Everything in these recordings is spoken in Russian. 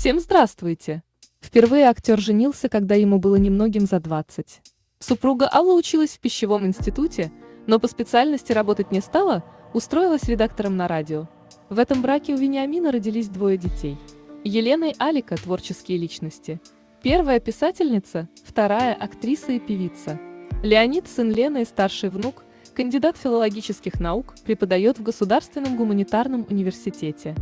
Всем здравствуйте! Впервые актер женился, когда ему было немногим за 20. Супруга Алла училась в пищевом институте, но по специальности работать не стала, устроилась редактором на радио. В этом браке у Вениамина родились двое детей. Елена и Алика – творческие личности. Первая – писательница, вторая – актриса и певица. Леонид – сын Лены и старший внук, кандидат филологических наук, преподает в Государственном гуманитарном университете.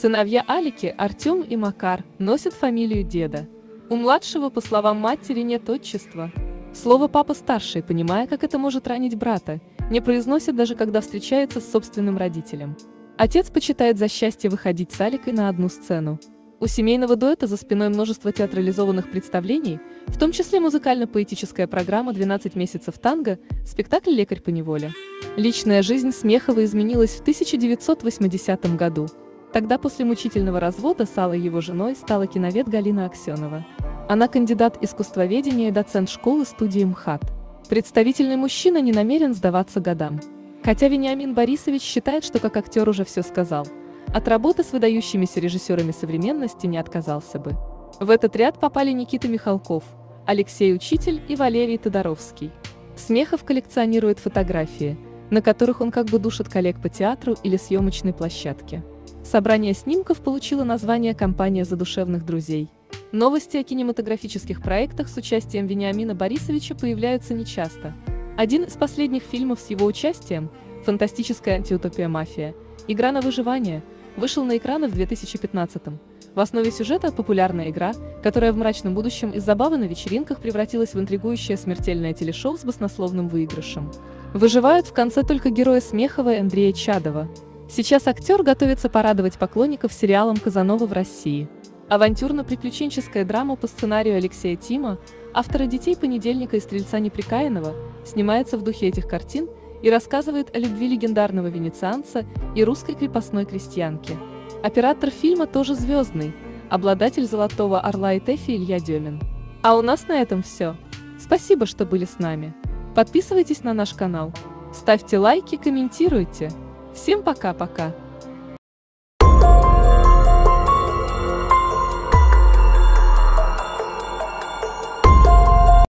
Сыновья Алики, Артем и Макар, носят фамилию деда. У младшего, по словам матери, нет отчества. Слово «папа старший», понимая, как это может ранить брата, не произносит даже когда встречается с собственным родителем. Отец почитает за счастье выходить с Аликой на одну сцену. У семейного дуэта за спиной множество театрализованных представлений, в том числе музыкально-поэтическая программа «12 месяцев танго», спектакль «Лекарь по неволе». Личная жизнь Смехова изменилась в 1980 году. Тогда после мучительного развода с Аллой его женой стала киновед Галина Аксенова. Она кандидат искусствоведения и доцент школы-студии МХАТ. Представительный мужчина не намерен сдаваться годам. Хотя Вениамин Борисович считает, что как актер уже все сказал. От работы с выдающимися режиссерами современности не отказался бы. В этот ряд попали Никита Михалков, Алексей Учитель и Валерий Тодоровский. Смехов коллекционирует фотографии, на которых он как бы душит коллег по театру или съемочной площадке. Собрание снимков получило название «Компания задушевных друзей». Новости о кинематографических проектах с участием Вениамина Борисовича появляются нечасто. Один из последних фильмов с его участием – фантастическая антиутопия «Мафия», «Игра на выживание», вышел на экраны в 2015 -м. В основе сюжета популярная игра, которая в мрачном будущем из забавы на вечеринках превратилась в интригующее смертельное телешоу с баснословным выигрышем. Выживают в конце только герои Смехова и Андрея Чадова, Сейчас актер готовится порадовать поклонников сериалом «Казанова в России». Авантюрно-приключенческая драма по сценарию Алексея Тима, автора «Детей понедельника» и «Стрельца Неприкаянного», снимается в духе этих картин и рассказывает о любви легендарного венецианца и русской крепостной крестьянки. Оператор фильма тоже звездный, обладатель «Золотого орла» и Тэфи Илья Демин. А у нас на этом все. Спасибо, что были с нами. Подписывайтесь на наш канал, ставьте лайки, комментируйте. Всем пока-пока!